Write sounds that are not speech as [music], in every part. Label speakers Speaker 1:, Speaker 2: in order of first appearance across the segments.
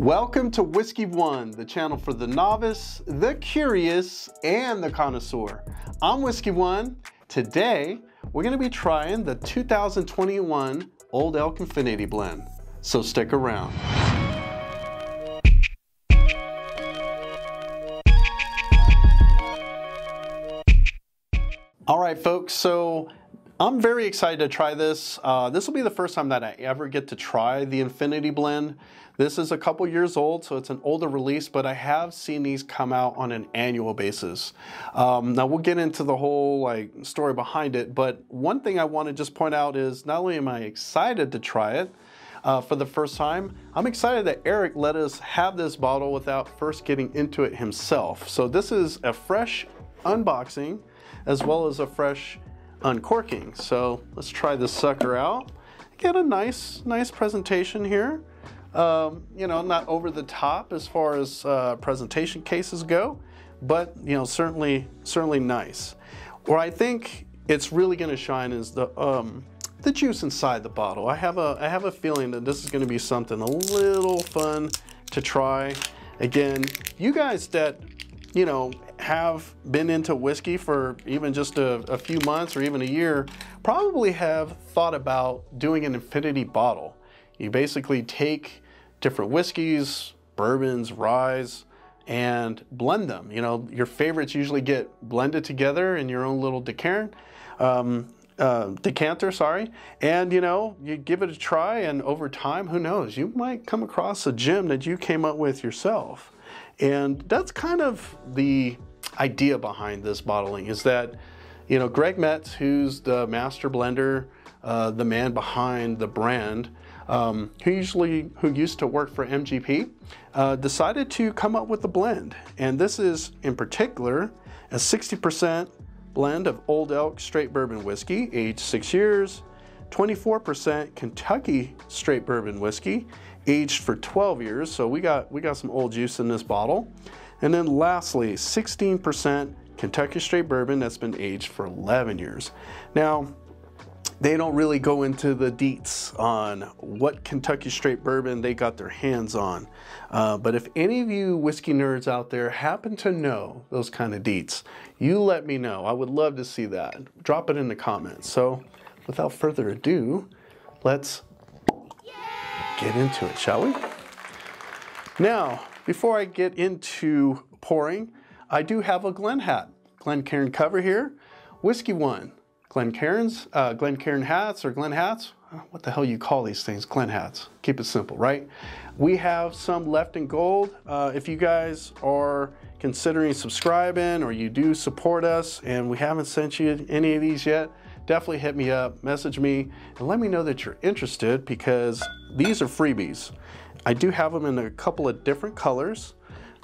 Speaker 1: Welcome to Whiskey One, the channel for the novice, the curious, and the connoisseur. I'm Whiskey One. Today, we're going to be trying the 2021 Old Elk Infinity Blend. So stick around. All right, folks, so I'm very excited to try this. Uh, this will be the first time that I ever get to try the Infinity Blend. This is a couple years old, so it's an older release, but I have seen these come out on an annual basis. Um, now we'll get into the whole like story behind it, but one thing I want to just point out is not only am I excited to try it, uh, for the first time. I'm excited that Erik let us have this bottle without first getting into it himself. So this is a fresh unboxing as well as a fresh uncorking. So let's try this sucker out. Get a nice, nice presentation here. Um, you know, not over the top as far as uh, presentation cases go, but you know, certainly, certainly nice. Where I think it's really going to shine is the um, the juice inside the bottle. I have a I have a feeling that this is going to be something a little fun to try. Again, you guys that you know have been into whiskey for even just a, a, few months or even a year probably have thought about doing an infinity bottle. You basically take different whiskeys, bourbons, ryes, and blend them. You know, your favorites usually get blended together in your own little decanter. Um, uh, decanter, sorry, and you know, you give it a try, and over time, who knows, you might come across a gem that you came up with yourself. And that's kind of the idea behind this bottling is that, you know, Greg Metz, who's the master blender, uh, the man behind the brand, um, who usually who used to work for MGP, uh, decided to come up with a blend. And this is in particular a 60% blend of Old Elk straight bourbon whiskey, aged six years, 24% Kentucky straight bourbon whiskey, aged for 12 years. So we got we got some old juice in this bottle. And then lastly, 16% Kentucky straight bourbon that's been aged for 11 years. Now, they don't really go into the deets on what Kentucky straight bourbon they got their hands on. Uh, but if any of you whiskey nerds out there happen to know those kind of deets, you let me know. I would love to see that. Drop it in the comments. So without further ado, let's get into it, shall we? Now, before I get into pouring, I do have a Glen hat. Glencairn cover here. Whiskey One. Glencairns, uh, Glencairn hats or Glen hats. What the hell you call these things? Glen hats. Keep it simple, right? We have some left in gold. Uh, if you guys are considering subscribing or you do support us and we haven't sent you any of these yet, definitely hit me up, message me, and let me know that you're interested because these are freebies. I do have them in a couple of different colors.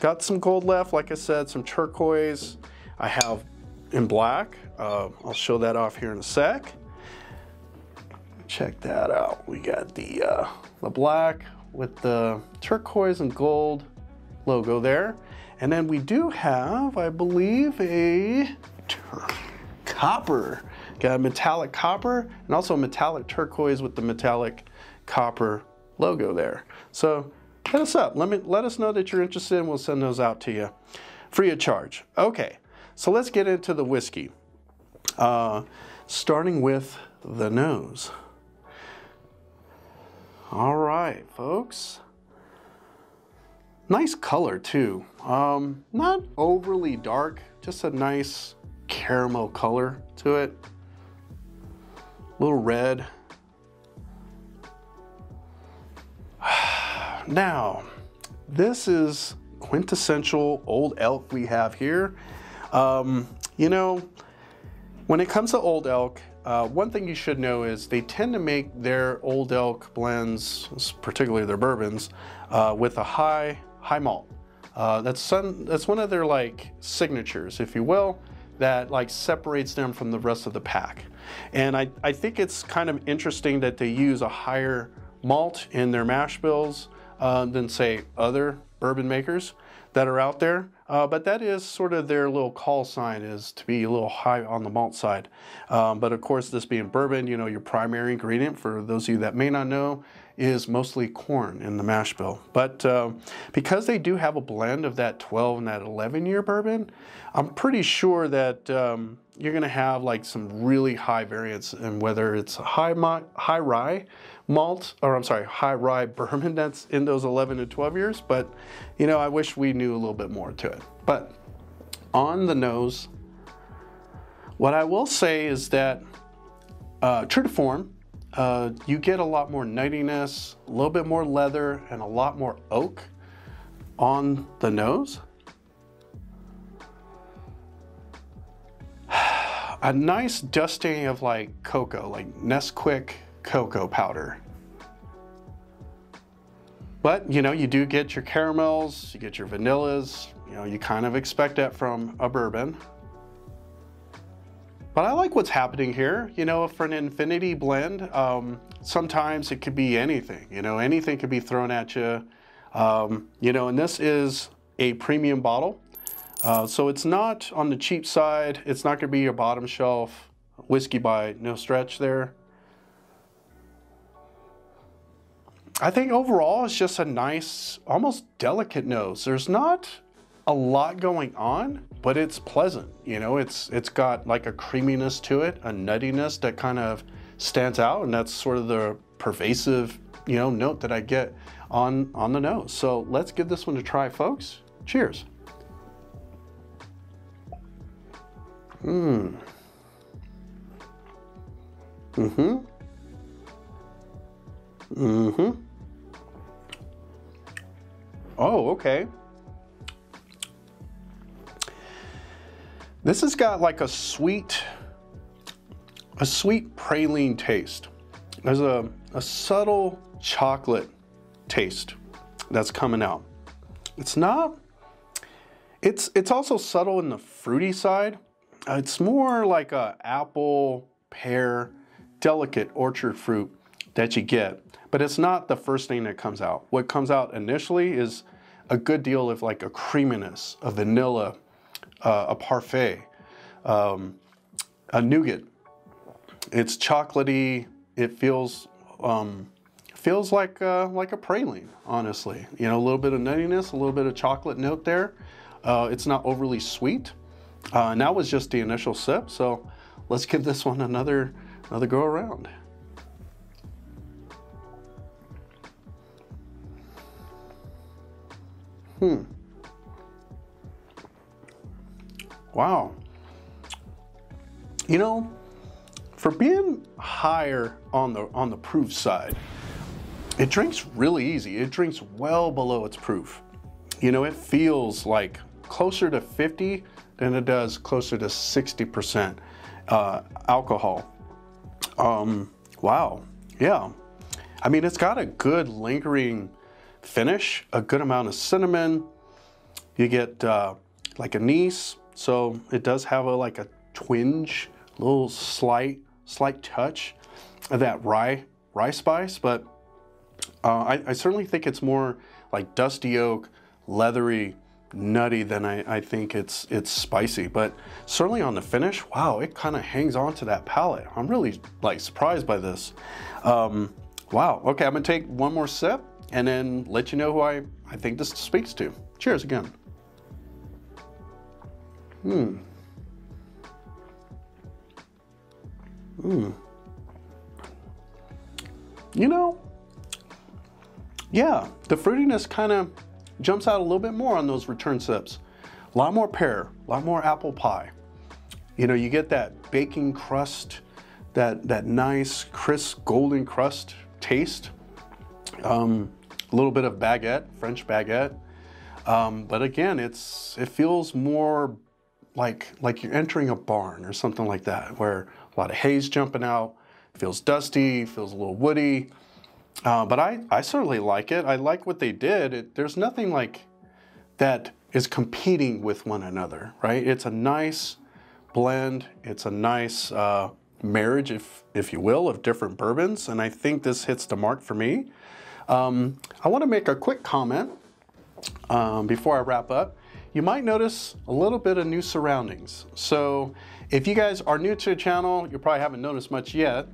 Speaker 1: Got some gold left, like I said, some turquoise. I have in black. Uh, I'll show that off here in a sec. Check that out. We got the, uh, the black with the turquoise and gold logo there. And then we do have, I believe, a copper. Got a metallic copper and also a metallic turquoise with the metallic copper logo there. So hit us up. Let, me, let us know that you're interested and we'll send those out to you free of charge. Okay, so let's get into the whiskey. Uh, starting with the nose. All right, folks. Nice color too. Um, not overly dark, just a nice caramel color to it. Little red. [sighs] now, this is quintessential old elk we have here. Um, you know, when it comes to old elk, uh, one thing you should know is they tend to make their old elk blends, particularly their bourbons, uh, with a high high malt. Uh, that's some, that's one of their like signatures, if you will, that like separates them from the rest of the pack. And I, I think it's kind of interesting that they use a higher malt in their mash bills uh, than say other bourbon makers that are out there. Uh, but that is sort of their little call sign is to be a little high on the malt side. Um, but of course, this being bourbon, you know, your primary ingredient, for those of you that may not know, is mostly corn in the mash bill. But uh, because they do have a blend of that 12 and that 11 year bourbon, I'm pretty sure that um, you're going to have like some really high variance in whether it's high, high rye malt, or I'm sorry, high rye bourbon that's in those 11 to 12 years. But, you know, I wish we knew a little bit more to it. But on the nose, what I will say is that uh, true to form, uh, you get a lot more nuttiness, a little bit more leather, and a lot more oak on the nose. [sighs] a nice dusting of like cocoa, like Nesquik cocoa powder. But you know, you do get your caramels, you get your vanillas, you know, you kind of expect that from a bourbon. But I like what's happening here. You know, for an infinity blend, um, sometimes it could be anything. You know, anything could be thrown at you. Um, you know, and this is a premium bottle. Uh, so it's not on the cheap side. It's not going to be your bottom shelf whiskey by no stretch there. I think overall it's just a nice, almost delicate nose. There's not a lot going on, but it's pleasant. You know, it's it's got like a creaminess to it, a nuttiness that kind of stands out, and that's sort of the pervasive, you know, note that I get on on the nose. So let's give this one a try, folks. Cheers. Hmm. Mm-hmm. Mm-hmm. Oh, okay. This has got like a sweet, a sweet praline taste. There's a, a subtle chocolate taste that's coming out. It's not, it's, it's also subtle in the fruity side. Uh, it's more like a apple, pear, delicate orchard fruit that you get, but it's not the first thing that comes out. What comes out initially is a good deal of like a creaminess, a vanilla, uh, a parfait, um, a nougat. It's chocolatey. It feels um, feels like uh, like a praline, honestly. You know, a little bit of nuttiness, a little bit of chocolate note there. Uh, it's not overly sweet. Uh, and that was just the initial sip. So let's [laughs] give this one another another go around. Hmm. Wow. You know, for being higher on the on the proof side, it drinks really easy. It drinks well below its proof. You know, it feels like closer to 50 than it does closer to 60% uh, alcohol. Um, wow. Yeah. I mean, it's got a good lingering finish, a good amount of cinnamon. You get uh, like anise, so it does have a like a twinge, little slight slight touch of that rye rye spice, but uh, I, I, certainly think it's more like dusty oak, leathery, nutty than I, I think it's it's spicy. But certainly on the finish, wow, it kind of hangs on to that palate. I'm really like surprised by this. Um, wow. Okay, I'm gonna take one more sip and then let you know who I, I think this speaks to. Cheers again. Hmm. Hmm. You know, yeah, the fruitiness kind of jumps out a little bit more on those return sips. A lot more pear, a lot more apple pie. You know, you get that baking crust, that, that nice, crisp, golden crust taste. Um, a little bit of baguette, French baguette. Um, but again, it's it feels more like like you're entering a barn or something like that, where a lot of haze jumping out, feels dusty, feels a little woody. Uh, but I, I certainly like it. I like what they did. It, there's nothing like that is competing with one another, right? It's a nice blend. It's a nice uh, marriage, if if you will, of different bourbons, and I think this hits the mark for me. Um, I want to make a quick comment um, before I wrap up. You might notice a little bit of new surroundings. So if you guys are new to the channel, you probably haven't noticed much yet,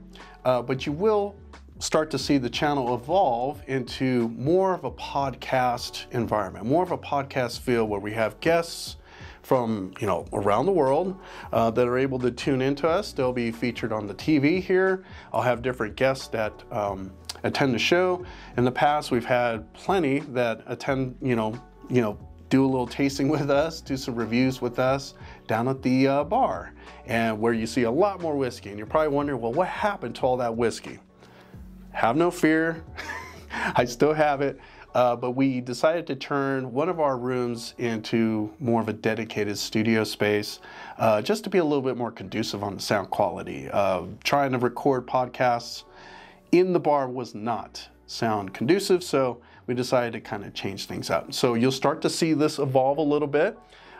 Speaker 1: uh, but you will start to see the channel evolve into more of a podcast environment, more of a podcast feel where we have guests from you know around the world uh, that are able to tune into us. They'll be featured on the TV here. I'll have different guests that um, attend the show. In the past, we've had plenty that attend. You know, you know, do a little tasting [laughs] with us, do some reviews with us down at the uh, bar, and where you see a lot more whiskey. And you're probably wondering, well, what happened to all that whiskey? Have no fear. [laughs] I still have it. Uh, but we decided to turn one of our rooms into more of a dedicated studio space uh, just to be a little bit more conducive on the sound quality. Uh, trying to record podcasts in the bar was not sound conducive, so we decided to kind of change things up. So you'll start to see this evolve a little bit.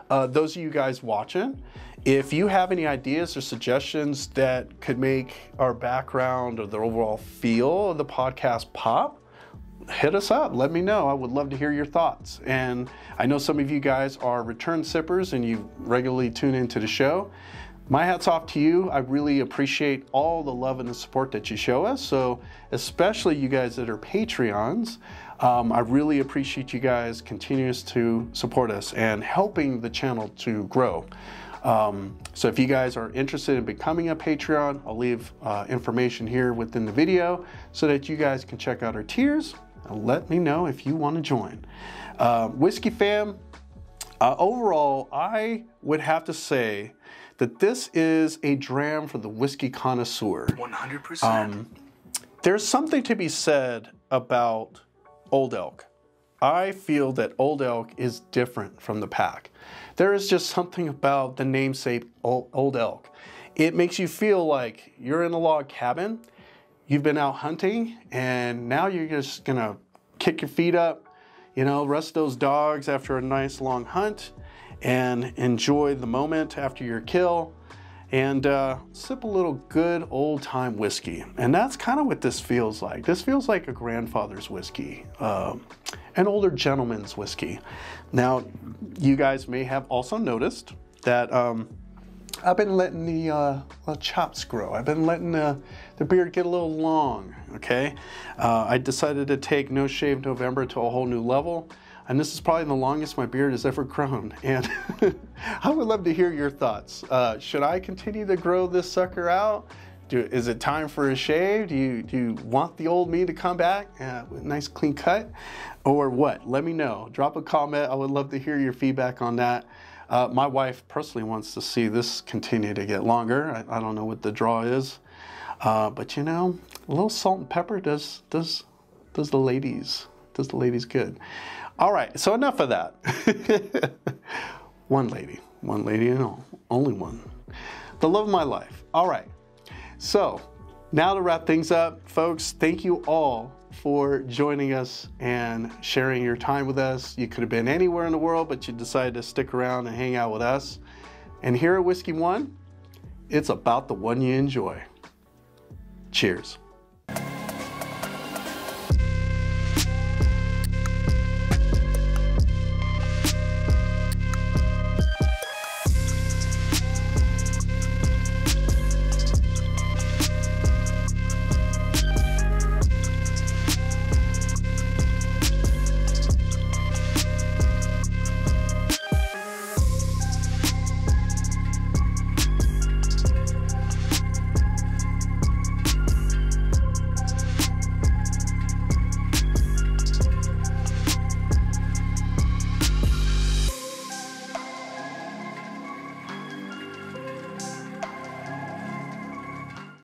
Speaker 1: Uh, those of you guys watching, if you have any ideas or suggestions that could make our background or the overall feel of the podcast pop, hit us up. Let me know. I would love to hear your thoughts. And I know some of you guys are return sippers and you regularly tune into the show. My hat's off to you. I really appreciate all the love and the support that you show us. So, especially you guys that are Patreons, um, I really appreciate you guys continues to support us and helping the channel to grow. Um, so if you guys are interested in becoming a Patreon, I'll leave uh, information here within the video so that you guys can check out our tiers and let me know if you want to join. Uh, Whiskey fam, uh, overall, I would have to say that this is a dram for the whiskey connoisseur.
Speaker 2: 100%.
Speaker 1: Um, there's something to be said about Old Elk. I feel that Old Elk is different from the pack. There is just something about the namesake Old Elk. It makes you feel like you're in a log cabin you've been out hunting and now you're just gonna kick your feet up, you know, rest those dogs after a nice long hunt and enjoy the moment after your kill and uh, sip a little good old time whiskey. And that's kind of what this feels like. This feels like a grandfather's whiskey, uh, an older gentleman's whiskey. Now, you guys may have also noticed that um, I've been letting the uh, chops grow. I've been letting the, the beard get a little long, okay? Uh, I decided to take No Shave November to a whole new level, and this is probably the longest my beard has ever grown. [laughs] And I would love to hear your thoughts. Uh, should I continue to grow this sucker out? Do, is it time for a shave? Do you, do you want the old me to come back uh, with a nice clean cut? Or what? Let me know. Drop a comment. I would love to hear your feedback on that. Uh, my wife personally wants to see this continue to get longer. I, I don't know what the draw is, uh, but you know, a little salt and pepper does does does the ladies does the ladies good. All right, so enough of that. [laughs] one lady, one lady and all, only one. The love of my life. All right, so now to wrap things up, folks. Thank you all for joining us and sharing your time with us. You could have been anywhere in the world, but you decided to stick around and hang out with us. And here at Whiskey One, it's about the one you enjoy. Cheers.